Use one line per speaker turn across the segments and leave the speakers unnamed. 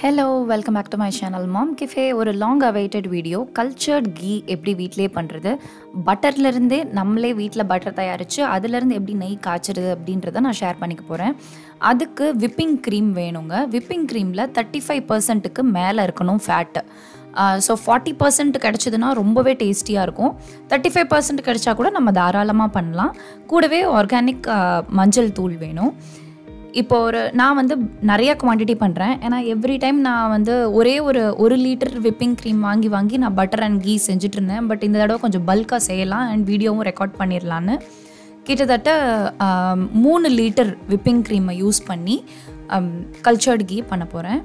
Hello welcome back to my channel மாம் கிஃபே ஒரு long awaited video cultured ghee எப்படி வீட்டிலே பண்ணுறது பட்டர்லேருந்தே நம்மளே வீட்டில் பட்டர் தயாரித்து அதுலேருந்து எப்படி நெய் காய்ச்சறது அப்படின்றத நான் ஷேர் பண்ணிக்க போகிறேன் அதுக்கு விப்பிங் க்ரீம் வேணுங்க. விப்பிங் க்ரீமில் தேர்ட்டி ஃபைவ் பர்சன்ட்டுக்கு மேலே இருக்கணும் ஃபேட்டு ஸோ ஃபார்ட்டி பர்சன்ட் கிடச்சிதுன்னா ரொம்பவே டேஸ்டியாக இருக்கும். தேர்ட்டி ஃபைவ் பர்சன்ட் கிடச்சா கூட நம்ம தாராளமாக பண்ணலாம். கூடவே ஆர்கானிக் மஞ்சள் தூள் வேணும். இப்போ ஒரு நான் வந்து நிறைய குவான்டிட்டி பண்ணுறேன் ஏன்னா எவ்ரி டைம் நான் வந்து ஒரே ஒரு ஒரு லிட்டர் விப்பிங் க்ரீம் வாங்கி வாங்கி நான் பட்டர் அண்ட் கீ செஞ்சுட்டு இருந்தேன் பட் இந்த தடவை கொஞ்சம் பல்காக செய்யலாம் அண்ட் வீடியோவும் ரெக்கார்ட் பண்ணிடலான்னு கிட்டத்தட்ட மூணு லிட்டர் விப்பிங் க்ரீமை யூஸ் பண்ணி கல்ச்சர்டு கீ பண்ண போகிறேன்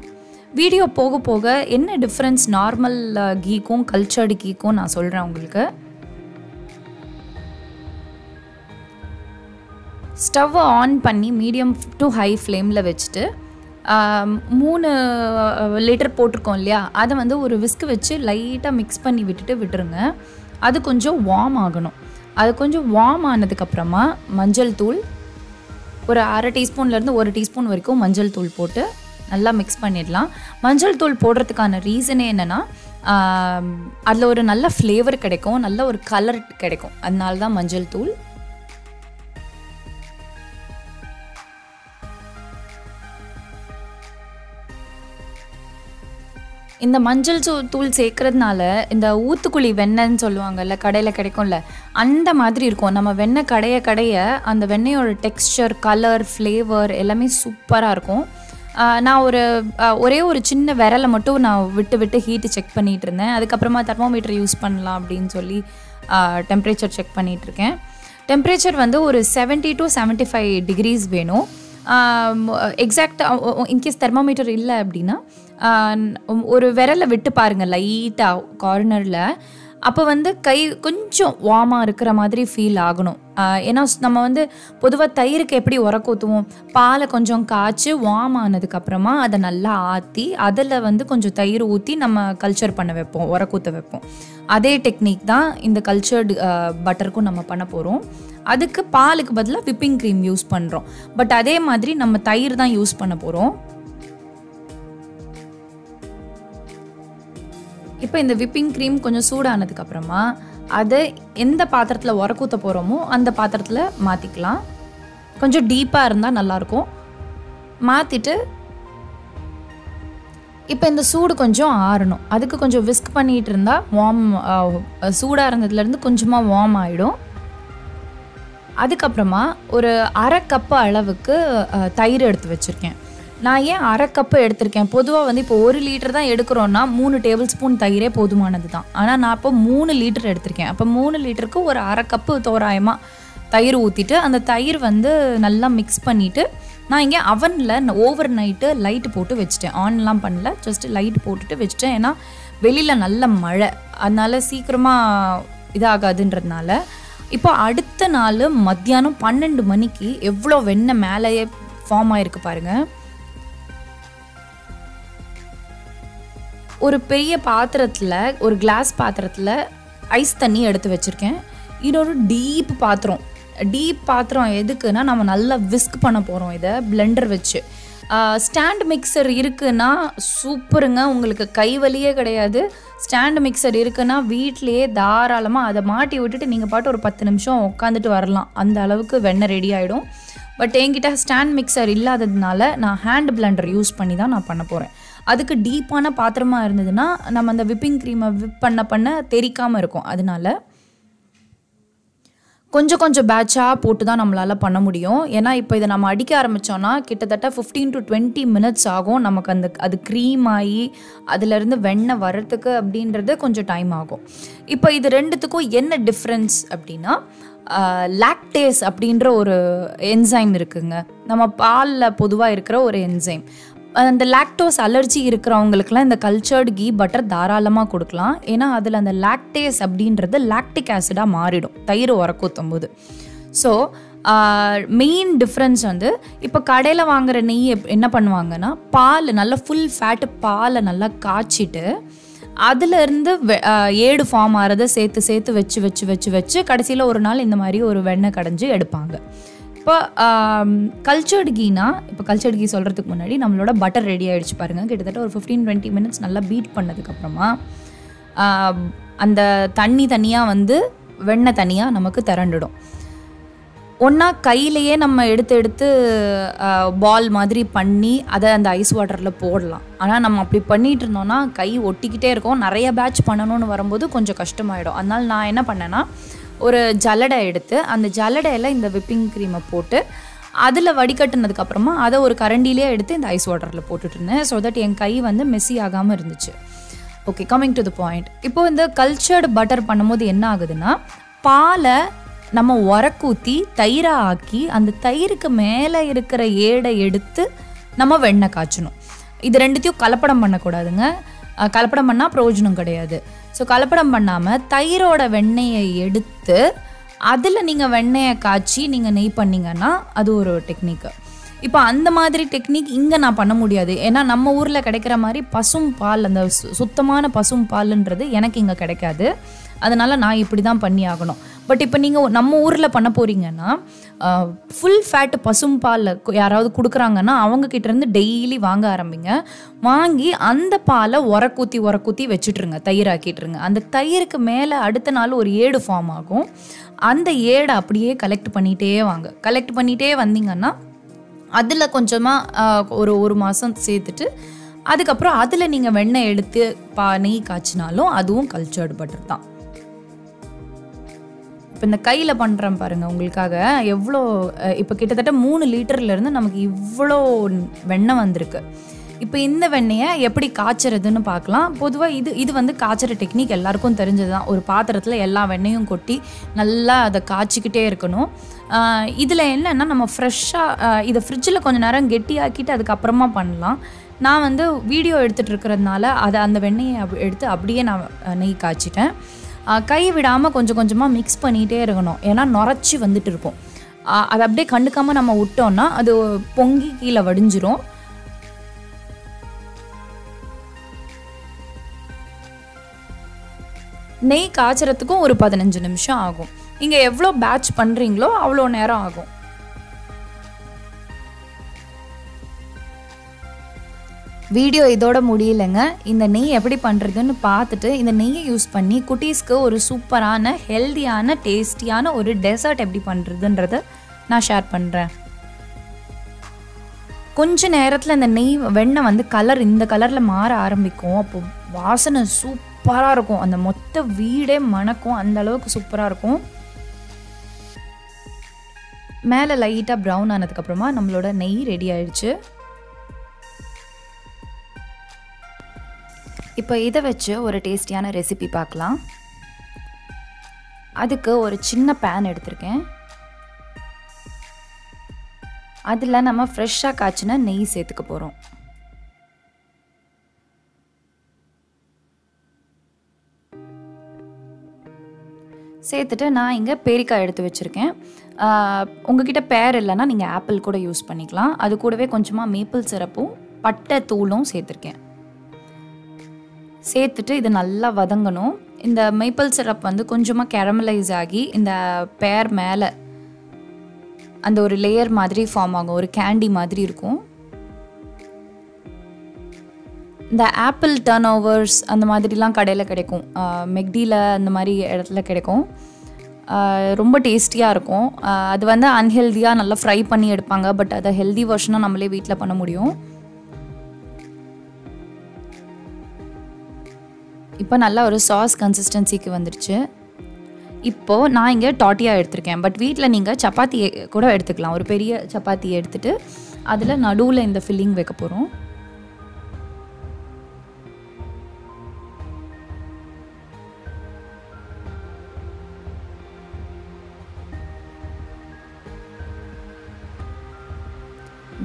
வீடியோ போக போக என்ன டிஃப்ரென்ஸ் நார்மல் கீக்கும் கல்ச்சர்டு கீக்கும் நான் சொல்கிறேன் உங்களுக்கு. ஸ்டவ்வை ஆன் பண்ணி மீடியம் டு ஹை ஃப்ளேமில் வச்சுட்டு மூணு லிட்டர் போட்டிருக்கோம் இல்லையா? அதை வந்து ஒரு விஸ்க் வச்சு லைட்டாக மிக்ஸ் பண்ணி விட்டுட்டு விட்டுருங்க. அது கொஞ்சம் வார்ம் ஆகணும். அது கொஞ்சம் வார்ம் ஆனதுக்கப்புறமா மஞ்சள் தூள் ஒரு அரை டீஸ்பூன்லேருந்து ஒரு டீஸ்பூன் வரைக்கும் மஞ்சள் தூள் போட்டு நல்லா மிக்ஸ் பண்ணிடலாம். மஞ்சள் தூள் போடுறதுக்கான ரீசனே என்னென்னா அதில் ஒரு நல்ல ஃப்ளேவர் கிடைக்கும் நல்ல ஒரு கலர் கிடைக்கும். அதனால தான் மஞ்சள் தூள். இந்த மஞ்சள் சூ தூள் சேர்க்கறதுனால இந்த ஊத்துக்குழி வெண்ணெய்ன்னு சொல்லுவாங்கல்ல கடையில் கிடைக்கும்ல அந்த மாதிரி இருக்கும். நம்ம வெண்ணெய் கடைய கடைய அந்த வெண்ணெயோட டெக்ஸ்சர் கலர் ஃப்ளேவர் எல்லாமே சூப்பராக இருக்கும். நான் ஒரு ஒரே ஒரு சின்ன விரலை மட்டும் நான் விட்டு விட்டு ஹீட்டு செக் பண்ணிகிட்டு இருந்தேன். அதுக்கப்புறமா தெர்மோமீட்டர் யூஸ் பண்ணலாம் அப்படின்னு சொல்லி டெம்பரேச்சர் செக் பண்ணிகிட்டு இருக்கேன். டெம்பரேச்சர் வந்து ஒரு 70 டு 75 ஃபைவ் டிகிரிஸ் வேணும் எக்ஸாக்ட் இன்கேஸ் தெர்மோமீட்டர் இல்லை அப்படின்னா ஒரு விரலை விட்டு பாருங்கள் லைட்டாக கார்னரில் அப்போ வந்து கை கொஞ்சம் வார்மாக இருக்கிற மாதிரி ஃபீல் ஆகணும். ஏன்னா நம்ம வந்து பொதுவாக தயிருக்கு எப்படி உரக்கூத்துவோம்? பாலை கொஞ்சம் காய்ச்சி வார்ம் ஆனதுக்கப்புறமா அதை நல்லா ஆற்றி அதில் வந்து கொஞ்சம் தயிர் ஊற்றி நம்ம கல்ச்சர் பண்ண வைப்போம் உரக்கூத்த வைப்போம். அதே டெக்னிக் தான் இந்த கல்ச்சர்டு பட்டருக்கும் நம்ம பண்ண போகிறோம் அதுக்கு பாலுக்கு பதிலாக விப்பிங் க்ரீம் யூஸ் பண்ணுறோம் பட் அதே மாதிரி நம்ம தயிர் தான் யூஸ் பண்ண போகிறோம் இப்போ இந்த விப்பிங் க்ரீம் கொஞ்சம் சூடானதுக்கு அப்புறமா அதை எந்த பாத்திரத்தில் உரக்கூத்த போகிறோமோ அந்த பாத்திரத்தில் மாற்றிக்கலாம் கொஞ்சம் டீப்பாக இருந்தால் நல்லாயிருக்கும் மாற்றிட்டு இப்போ இந்த சூடு கொஞ்சம் ஆறணும். அதுக்கு கொஞ்சம் விஸ்க் பண்ணிகிட்டு இருந்தால் வார்ம் சூடாக இருந்ததுலேருந்து கொஞ்சமாக வார்ம் ஆகிடும் அதுக்கப்புறமா ஒரு அரை கப்பு அளவுக்கு தயிர் எடுத்து வச்சுருக்கேன். நான் ஏன் அரை கப்பு எடுத்திருக்கேன்? பொதுவாக வந்து இப்போ ஒரு லிட்டர் தான் எடுக்கிறோன்னா மூணு டேபிள் ஸ்பூன் தயிரே போதுமானது தான். ஆனால் நான் இப்போ மூணு லிட்டர் எடுத்திருக்கேன். அப்போ மூணு லிட்டருக்கு ஒரு அரை கப்பு தோராயமாக தயிர் ஊற்றிட்டு அந்த தயிர் வந்து நல்லா மிக்ஸ் பண்ணிவிட்டு நான் இங்கே அவனில் ஓவர் நைட்டு லைட்டு போட்டு வச்சுட்டேன். ஆன்லாம் பண்ணல ஜஸ்ட் லைட் போட்டுட்டு வச்சுட்டேன். ஏன்னா வெளியில் நல்ல மழை. அதனால் சீக்கிரமாக இதாகாதுன்றதுனால. இப்போ அடுத்த நாள் மத்தியானம் பன்னெண்டு மணிக்கு எவ்வளோ வெண்ணெய் மேலேயே ஃபார்ம் ஆகிருக்கு பாருங்கள் ஒரு பெரிய பாத்திரத்தில் ஒரு கிளாஸ் பாத்திரத்தில் ஐஸ் தண்ணி எடுத்து வச்சுருக்கேன். இன்னொரு டீப் பாத்திரம். டீப் பாத்திரம் எதுக்குன்னா நம்ம நல்லா விஸ்க் பண்ண போகிறோம் இதை பிளெண்டர் வச்சு. ஸ்டாண்ட் மிக்சர் இருக்குன்னா சூப்பருங்க உங்களுக்கு கை வலியே கிடையாது. ஸ்டாண்ட் மிக்சர் இருக்குன்னா வீட்லேயே தாராளமாக அதை மாட்டி விட்டுட்டு நீங்கள் பாட்டு ஒரு பத்து நிமிஷம் உட்காந்துட்டு வரலாம். அந்த அளவுக்கு வெண்ணெய் ரெடி ஆகிடும் பட் என்கிட்ட ஸ்டாண்ட் மிக்சர் இல்லாததுனால நான் ஹேண்ட் பிளெண்டர் யூஸ் பண்ணி தான் நான் பண்ண போகிறேன் அதுக்கு டீப்பான பாத்திரமாக இருந்ததுன்னா நம்ம அந்த விப்பிங் க்ரீமை விப் பண்ண பண்ண தெரிக்காமல் இருக்கும். அதனால கொஞ்சம் கொஞ்சம் பேட்சாக போட்டு தான் நம்மளால் பண்ண முடியும். ஏன்னா இப்போ இதை நம்ம அடிக்க ஆரம்பித்தோன்னா கிட்டத்தட்ட 15 டு டுவெண்ட்டி மினிட்ஸ் ஆகும். நமக்கு அந்த அது க்ரீம் ஆகி அதுலேருந்து வெண்ணெய் வர்றதுக்கு அப்படின்றது கொஞ்சம் டைம் ஆகும். இப்போ இது ரெண்டுத்துக்கும் என்ன டிஃப்ரென்ஸ் அப்படின்னா லாக்டேஸ் அப்படின்ற ஒரு என்சைம் இருக்குங்க. நம்ம பாலில் பொதுவாக இருக்கிற ஒரு என்சைம் அந்த லாக்டோஸ் அலர்ஜி இருக்கிறவங்களுக்குலாம் இந்த கல்ச்சர்டு கீ பட்டர் தாராளமாக கொடுக்கலாம். ஏன்னா அதில் அந்த லாக்டேஸ் அப்படின்றது லாக்டிக் ஆசிடாக மாறிடும். தயிர் உரக்கூத்தும் போது ஸோ மெயின் டிஃப்ரென்ஸ் வந்து இப்போ கடையில் வாங்குற நெய் எப்- என்ன பண்ணுவாங்கன்னா பால் நல்லா ஃபுல் ஃபேட்டு பாலை நல்லா காய்ச்சிட்டு அதுலேருந்து ஏடு ஃபார்ம் ஆகிறத சேர்த்து சேர்த்து வச்சு வச்சு வச்சு வச்சு கடைசியில் ஒரு நாள் இந்த மாதிரி ஒரு வெண்ணெய் கடைஞ்சி எடுப்பாங்க. இப்போ கல்ச்சர்டு கீனா இப்போ கல்ச்சர்டு கீ சொல்கிறதுக்கு முன்னாடி நம்மளோட பட்டர் ரெடி ஆகிடுச்சு பாருங்கள் கிட்டத்தட்ட ஒரு ஃபிஃப்டீன் டுவெண்ட்டி மினிட்ஸ் நல்லா பீட் பண்ணதுக்கப்புறமா அந்த தண்ணி தனியாக வந்து வெண்ணெய் தனியாக நமக்கு திரண்டுடும். ஒன்றா கையிலையே நம்ம எடுத்து எடுத்து பால் மாதிரி பண்ணி அதை அந்த ஐஸ் வாட்டரில் போடலாம். ஆனால் நம்ம அப்படி பண்ணிகிட்டு இருந்தோம்னா கை ஒட்டிக்கிட்டே இருக்கும். நிறைய பேட்ச் பண்ணணும்னு வரும்போது கொஞ்சம் கஷ்டமாயிடும். அதனால் நான் என்ன பண்ணேன்னா ஒரு ஜல்லடை எடுத்து அந்த ஜல்லடையில் இந்த விப்பிங் க்ரீமை போட்டு அதில் வடிகட்டினதுக்கப்புறமா அதை ஒரு கரண்டிலே எடுத்து இந்த ஐஸ் வாட்டரில் போட்டுட்டு இருந்தேன். ஸோ தட் என் கை வந்து மெஸ்ஸி ஆகாமல் இருந்துச்சு. Okay coming to the point இப்போது இந்த கல்ச்சர்டு பட்டர் பண்ணும்போது என்ன ஆகுதுன்னா பாலை நம்ம உரக்கூத்தி தயிராக ஆக்கி அந்த தயிருக்கு மேலே இருக்கிற ஏடை எடுத்து நம்ம வெண்ணெய் காய்ச்சணும். இது ரெண்டுத்தையும் கலப்படம் பண்ணக்கூடாதுங்க. கலப்படம் பண்ணால் பிரயோஜனம் கிடையாது. ஸோ கலப்படம் பண்ணாமல் தயிரோட வெண்ணெயை எடுத்து அதில் நீங்கள் வெண்ணெயை காய்ச்சி நீங்கள் நெய் பண்ணிங்கன்னா அது ஒரு டெக்னிக்கு இப்போ அந்த மாதிரி டெக்னிக் இங்கே நான் பண்ண முடியாது. ஏன்னா நம்ம ஊரில் கிடைக்கிற மாதிரி பசும் பால் அந்த சுத்தமான பசும் பால்ன்றது எனக்கு இங்கே கிடைக்காது. அதனால் நான் இப்படி தான் பண்ணி ஆகணும். பட் இப்போ நீங்கள் நம்ம ஊரில் பண்ண போகிறீங்கன்னா ஃபுல் ஃபேட் பசும் பாலில் யாராவது கொடுக்குறாங்கன்னா அவங்கக்கிட்டேருந்து டெய்லி வாங்க ஆரம்பிங்க. வாங்கி அந்த பாலை உரக்கூத்தி உரக்கூத்தி வச்சுட்ருங்க தயிராக்கிட்டுருங்க. அந்த தயிருக்கு மேலே அடுத்த நாள் ஒரு ஏடு ஃபார்ம் ஆகும். அந்த ஏடை அப்படியே கலெக்ட் பண்ணிகிட்டே வாங்க. கலெக்ட் பண்ணிகிட்டே வந்தீங்கன்னா அதில் கொஞ்சமாக ஒரு ஒரு மாதம் சேர்த்துட்டு அதுக்கப்புறம் அதில் நீங்கள் வெண்ணெய் எடுத்து பா நெய் காய்ச்சினாலும் அதுவும் கல்ச்சர்டு பட்டர் தான். இப்போ இந்த கையில் பண்ணுறேன் பாருங்கள் உங்களுக்காக. எவ்வளோ இப்போ கிட்டத்தட்ட மூணு லிட்டர்லேருந்து நமக்கு இவ்வளோ வெண்ணெய் வந்திருக்கு. இப்போ இந்த வெண்ணெயை எப்படி காய்ச்சறதுன்னு பார்க்கலாம் பொதுவாக இது இது வந்து காய்ச்சற டெக்னிக் எல்லாருக்கும் தெரிஞ்சது தான் ஒரு பாத்திரத்தில் எல்லா வெண்ணையும் கொட்டி நல்லா அதை காய்ச்சிக்கிட்டே இருக்கணும். இதில் என்னென்னா நம்ம ஃப்ரெஷ்ஷாக இதை ஃப்ரிட்ஜில் கொஞ்சம் நேரம் கெட்டியாக்கிட்டு அதுக்கப்புறமா பண்ணலாம். நான் வந்து வீடியோ எடுத்துகிட்டு இருக்கிறதுனால அதை அந்த வெண்ணெயை எடுத்து அப்படியே நான் நெய் காய்ச்சிட்டேன். கை விடாமல் கொஞ்சம் கொஞ்சமாக மிக்ஸ் பண்ணிகிட்டே இருக்கணும். ஏன்னா நுரைச்சி வந்துட்டு இருக்கும். அதை அப்படியே கண்டுக்காமல் நம்ம விட்டோம்னா அது பொங்கி கீழே வடிஞ்சிரும். நெய் காய்ச்சறதுக்கும் ஒரு பதினஞ்சு நிமிஷம் ஆகும். நீங்கள் எவ்வளோ பேட்ச் பண்ணுறீங்களோ அவ்வளோ நேரம் ஆகும். வீடியோ இதோட முடியலைங்க. இந்த நெய் எப்படி பண்ணுறதுன்னு பார்த்துட்டு இந்த நெய்யை யூஸ் பண்ணி குட்டீஸ்க்கு ஒரு சூப்பரான ஹெல்த்தியான டேஸ்டியான ஒரு டெசர்ட் எப்படி பண்ணுறதுன்றத நான் ஷேர் பண்ணுறேன் கொஞ்ச நேரத்தில் இந்த நெய் வெண்ணெய் வந்து கலர் இந்த கலரில் மாற ஆரம்பிக்கும். அப்போ வாசனை சூப்பராக இருக்கும். அந்த மொத்த வீடே மணக்கும். அந்த அளவுக்கு சூப்பராக இருக்கும். மேலே லைட்டாக ப்ரௌன் ஆனதுக்கப்புறமா நம்மளோட நெய் ரெடி ஆயிடுச்சு. இப்போ இதை வச்சு ஒரு டேஸ்டியான ரெசிபி பார்க்கலாம். அதுக்கு ஒரு சின்ன பேன் எடுத்திருக்கேன். அதில் நம்ம ஃப்ரெஷ்ஷாக காய்ச்சின நெய் சேர்த்துக்க போகிறோம் சேர்த்துட்டு நான் இங்கே பேரிக்காய் எடுத்து வச்சுருக்கேன். உங்ககிட்ட பேர் இல்லைன்னா நீங்கள் ஆப்பிள் கூட யூஸ் பண்ணிக்கலாம். அது கூடவே கொஞ்சமாக மேப்பிள் சிரப்பும் பட்டை தூளும் சேர்த்துருக்கேன். சேர்த்துட்டு இது நல்லா வதங்கணும். இந்த மேப்பிள் சிரப் வந்து கொஞ்சமாக கேரமலைஸ் ஆகி இந்த பேர் மேலே அந்த ஒரு லேயர் மாதிரி ஃபார்ம் ஆகும். ஒரு கேண்டி மாதிரி இருக்கும். இந்த ஆப்பிள் டர்ன் ஓவர்ஸ் அந்த மாதிரிலாம் கடையில் கிடைக்கும். மெக்டியில் அந்த மாதிரி இடத்துல கிடைக்கும். ரொம்ப டேஸ்டியாக இருக்கும். அது வந்து அன்ஹெல்தியாக நல்லா ஃப்ரை பண்ணி எடுப்பாங்க. பட் அதை ஹெல்தி வெர்ஷனாக நம்மளே வீட்டில் பண்ண முடியும். இப்போ நல்லா ஒரு சாஸ் கன்சிஸ்டன்சிக்கு வந்துடுச்சு. இப்போது நான் இங்கே டாட்டியா எடுத்திருக்கேன். பட் வீட்டில் நீங்கள் சப்பாத்தி கூட எடுத்துக்கலாம். ஒரு பெரிய சப்பாத்தி எடுத்துகிட்டு அதில் நடுவில் இந்த ஃபில்லிங் வைக்க போகிறோம்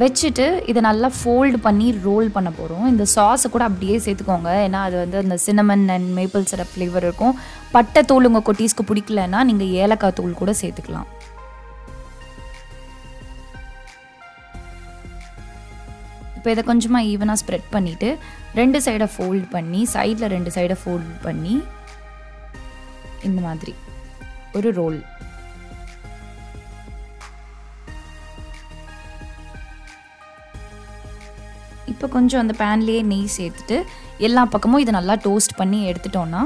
வச்சுட்டு இதை நல்லா ஃபோல்டு பண்ணி ரோல் பண்ண போகிறோம் இந்த சாஸை கூட அப்படியே சேர்த்துக்கோங்க. ஏன்னா அது வந்து அந்த cinnamon and maple syrup flavour இருக்கும். பட்டை தூள் உங்கள் கொட்டீஸ்க்கு பிடிக்கலன்னா நீங்கள் ஏலக்காய் தூள் கூட சேர்த்துக்கலாம். இப்போ இதை கொஞ்சமாக ஈவனாக ஸ்ப்ரெட் பண்ணிவிட்டு ரெண்டு சைடை ஃபோல்ட் பண்ணி சைடில் ரெண்டு சைடை ஃபோல்ட் பண்ணி இந்த மாதிரி. ஒரு ரோல் இப்போ கொஞ்சம் அந்த பேன்லேயே நெய் சேர்த்துட்டு எல்லா பக்கமும் இதை நல்லா டோஸ்ட் பண்ணி எடுத்துட்டோன்னா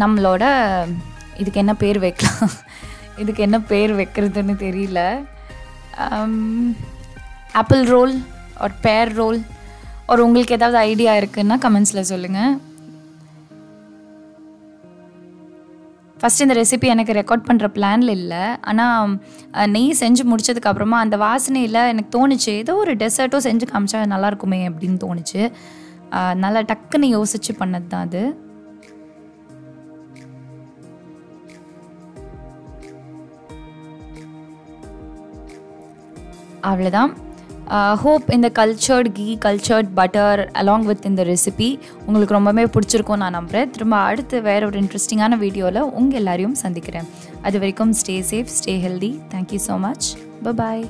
நம்மளோட இதுக்கு என்ன பேர் வைக்கலாம்? இதுக்கு என்ன பேர் வைக்கிறதுன்னு தெரியல. ஆப்பிள் ரோல் ஒரு பேர் ரோல் ஒரு உங்களுக்கு ஏதாவது ஐடியா இருக்குன்னா கமெண்ட்ஸில் சொல்லுங்கள் ஃபஸ்ட் இந்த ரெசிபி எனக்கு ரெக்கார்ட் பண்ணுற பிளானில் இல்லை. ஆனால் நெய் செஞ்சு முடிச்சதுக்கப்புறமா அந்த வாசனையில் எனக்கு தோணுச்சு ஏதோ ஒரு டெசர்ட்டோ செஞ்சு காமிச்சா நல்லாயிருக்குமே அப்படின்னு தோணுச்சு. நல்லா டக்குன்னு யோசிச்சு பண்ணது தான் அது. அவ்வளோதான் ஹோப் இந்த cultured ghee cultured butter along with இந்த ரெசிபி உங்களுக்கு ரொம்பவே பிடிச்சிருக்கும் நான் நம்புகிறேன் திரும்ப அடுத்து வேற ஒரு இன்ட்ரெஸ்டிங்கான வீடியோவில் உங்கள் எல்லாரையும் சந்திக்கிறேன். அது வரைக்கும் stay safe stay healthy thank you so much ப பாய்